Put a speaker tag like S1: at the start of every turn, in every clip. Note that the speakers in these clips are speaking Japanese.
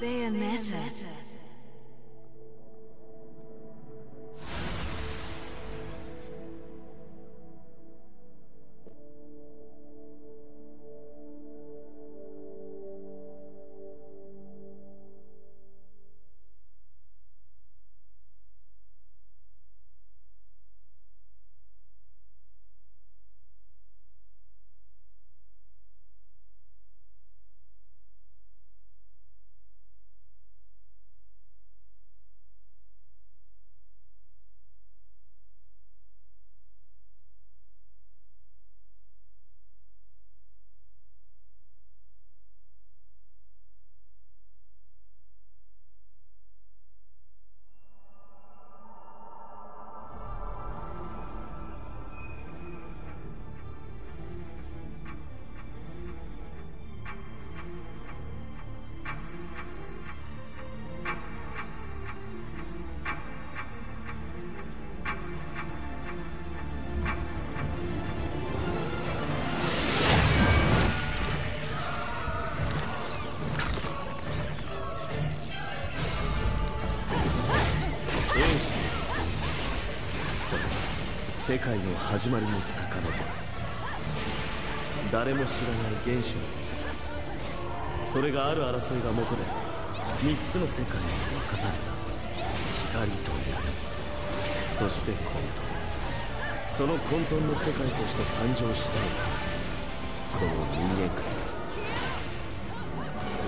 S1: Bayonetta. Bayonetta.
S2: 世界の始まりに遡る誰も知らない原始の世界それがある争いがもとで3つの世界に分かれた。光と闇。そして混沌その混沌の世界として誕生したのがこの人間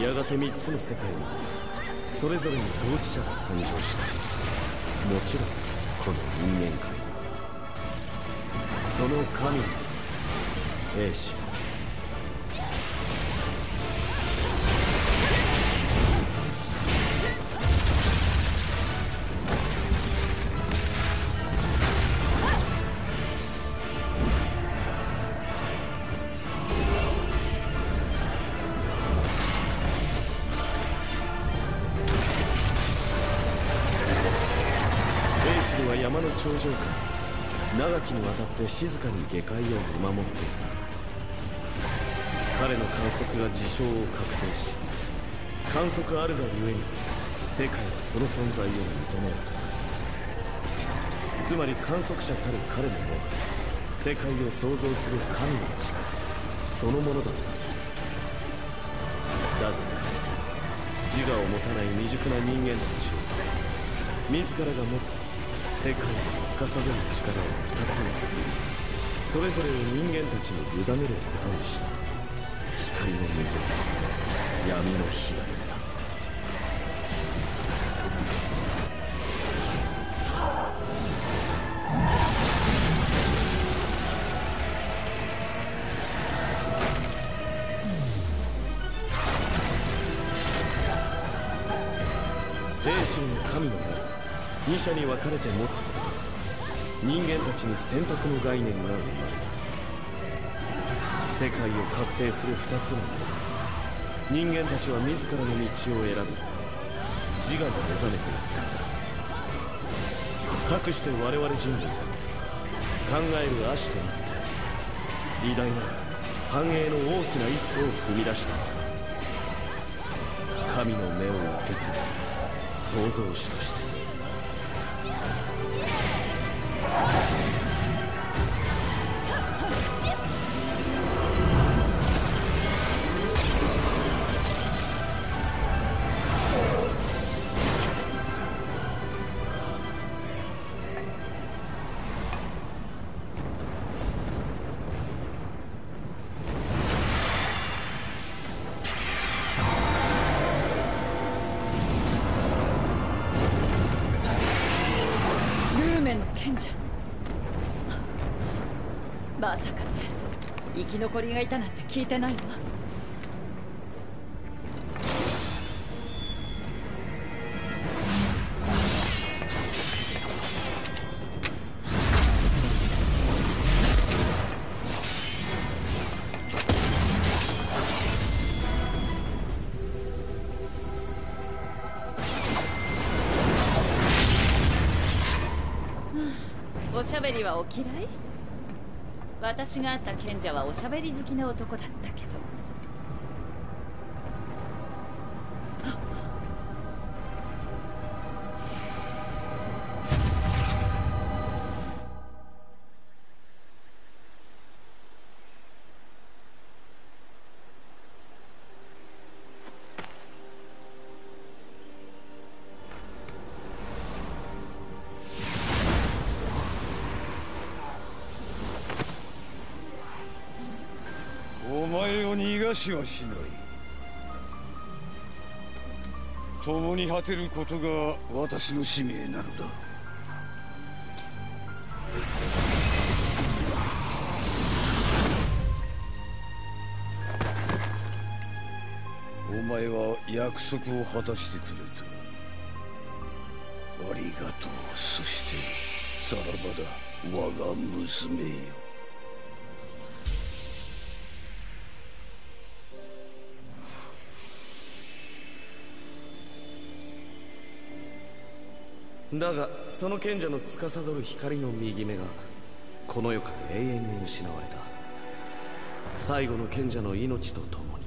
S2: 界。やがて3つの世界にそれぞれに統治者が誕生した。もちろんこの人間界。その神兵士兵士には山の頂上か。ら長きにわたって静かに下界を見守っていた。彼の観測が事象を確定し観測あるがゆえに世界はその存在を認める。つまり観測者たる彼の目は世界を創造する神の力そのものだった。だが自我を持たない未熟な人間たちを自らが持つ世界を司る力を二つにそれぞれを人間たちに委ねることにした光の右闇の左だ兵士の神の名二者に分かれて持つこと人間たちに選択の概念が生まれた世界を確定する二つの人間たちは自らの道を選び自我に目覚めていったかくして我々人類は考える足となって偉大な繁栄の大きな一歩を踏み出したはずだ神の目を受け継ぎ創造主として
S3: 賢者まさかね。生き残りがいたなんて聞いてないわ。しゃべりはお嫌い？私が会った賢者はおしゃべり好きな男だったけど。
S2: しはしない。共に果てることが私の使命なのだ。お前は約束を果たしてくれた。ありがとう。そしてさらばだ。我が娘よ。
S4: だがその賢者の司る光の右目がこの世から永遠に失われた。最後の賢者の命と共に。